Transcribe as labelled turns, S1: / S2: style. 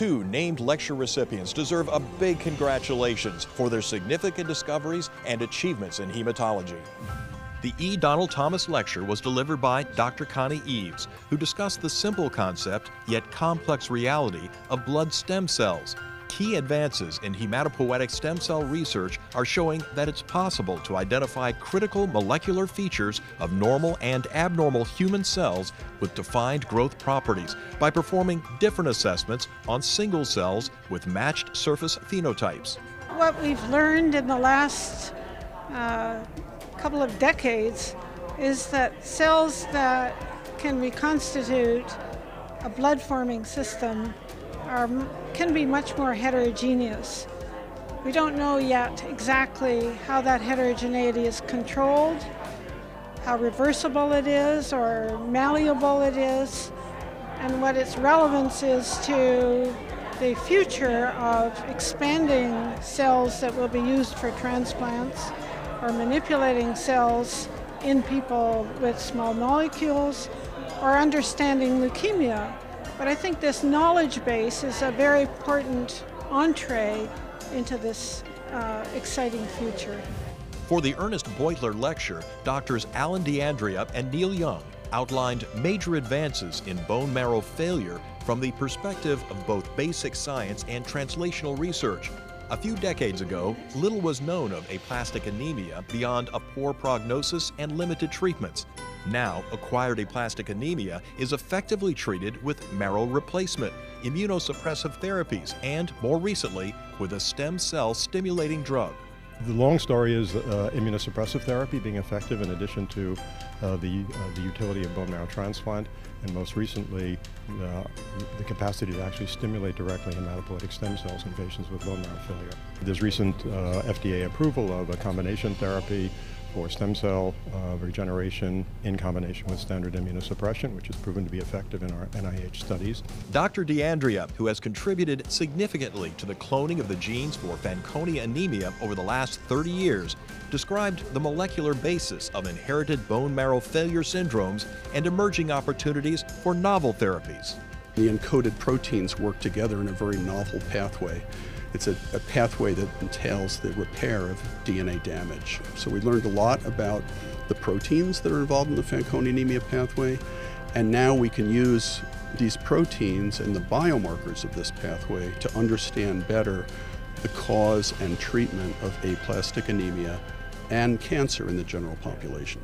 S1: two named lecture recipients deserve a big congratulations for their significant discoveries and achievements in hematology. The E. Donnall Thomas Lecture was delivered by Dr. Connie Eaves, who discussed the simple concept yet complex reality of blood stem cells Key advances in hematopoietic stem cell research are showing that it's possible to identify critical molecular features of normal and abnormal human cells with defined growth properties by performing different assessments on single cells with matched surface phenotypes.
S2: What we've learned in the last uh, couple of decades is that cells that can reconstitute a blood forming system are, can be much more heterogeneous. We don't know yet exactly how that heterogeneity is controlled, how reversible it is or malleable it is, and what its relevance is to the future of expanding cells that will be used for transplants or manipulating cells in people with small molecules or understanding leukemia but I think this knowledge base is a very important entree into this uh, exciting future.
S1: For the Ernest Beutler Lecture, doctors Alan D'Andrea and Neal Young outlined major advances in bone marrow failure from the perspective of both basic science and translational research. A few decades ago, little was known of aplastic anemia beyond a poor prognosis and limited treatments. Now, acquired aplastic anemia is effectively treated with marrow replacement, immunosuppressive therapies, and more recently, with a stem cell stimulating drug.
S3: The long story is uh, immunosuppressive therapy being effective in addition to uh, the, uh, the utility of bone marrow transplant, and most recently, uh, the capacity to actually stimulate directly hematopoietic stem cells in patients with bone marrow failure. There's recent uh, FDA approval of a combination therapy for stem cell uh, regeneration in combination with standard immunosuppression, which has proven to be effective in our NIH studies.
S1: Dr. D'Andrea, who has contributed significantly to the cloning of the genes for Fanconi anemia over the last 30 years, described the molecular basis of inherited bone marrow failure syndromes and emerging opportunities for novel therapies.
S4: The encoded proteins work together in a very novel pathway. It's a, a, pathway that entails the repair of DNA damage. So we learned a lot about the proteins that are involved in the Fanconi anemia pathway, and now we can use these proteins and the biomarkers of this pathway to understand better the cause and treatment of aplastic anemia and cancer in the general population.